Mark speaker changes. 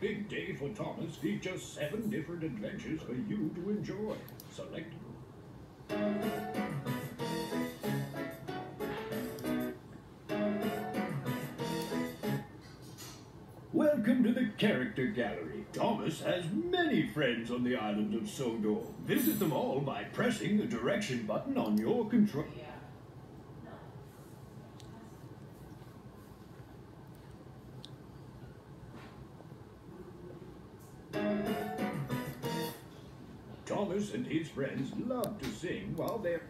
Speaker 1: big day for Thomas features seven different adventures for you to enjoy. Select Welcome to the Character Gallery. Thomas has many friends on the island of Sodor. Visit them all by pressing the direction button on your control. Thomas and his friends love to sing while they're...